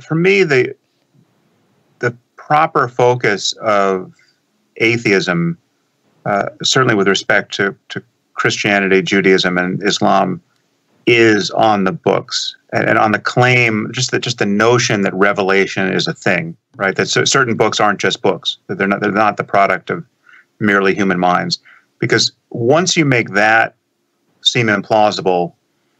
For me, the the proper focus of atheism, uh, certainly with respect to, to Christianity, Judaism, and Islam, is on the books and, and on the claim, just the just the notion that revelation is a thing, right? That certain books aren't just books; that they're not they're not the product of merely human minds. Because once you make that seem implausible,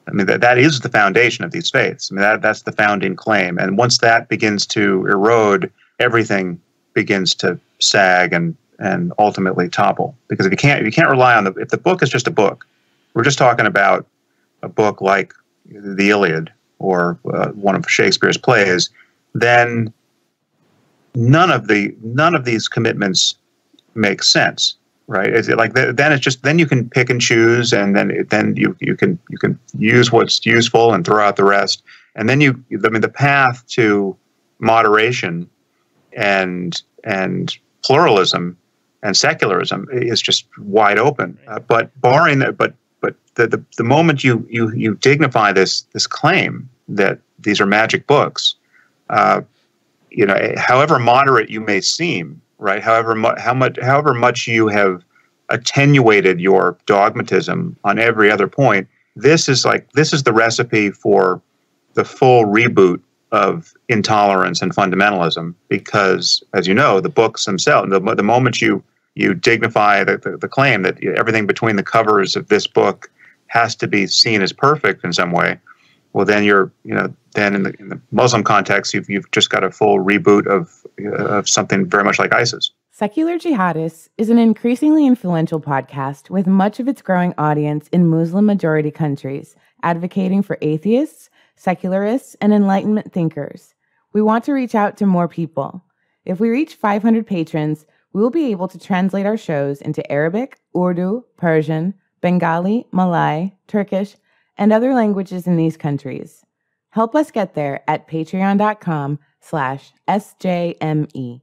I mean that that is the foundation of these faiths. I mean that that's the founding claim, and once that begins to erode, everything begins to sag and and ultimately topple. Because if you can't if you can't rely on the if the book is just a book, we're just talking about a book like the Iliad or uh, one of Shakespeare's plays, then none of the none of these commitments make sense, right? It's like then it's just then you can pick and choose, and then then you you can you can use what's useful and throw out the rest, and then you I mean the path to moderation and and pluralism and secularism is just wide open. Uh, but barring that, but but the, the, the moment you, you you dignify this this claim that these are magic books, uh, you know, however moderate you may seem, right? However mu- how much however much you have attenuated your dogmatism on every other point, this is like this is the recipe for the full reboot of intolerance and fundamentalism because as you know the books themselves the, the moment you you dignify the, the, the, claim that everything between the covers of this book has to be seen as perfect in some way, well, then you're, you know, then in the, in the Muslim context, you've, you've just got a full reboot of, Uh, of something very much like ISIS. Secular Jihadists is an increasingly influential podcast with much of its growing audience in Muslim majority countries, advocating for atheists, secularists, and Enlightenment thinkers. We want to reach out to more people. If we reach 500 patrons, we will be able to translate our shows into Arabic, Urdu, Persian, Bengali, Malay, Turkish, and other languages in these countries. Help us get there at patreon.com slash SJME.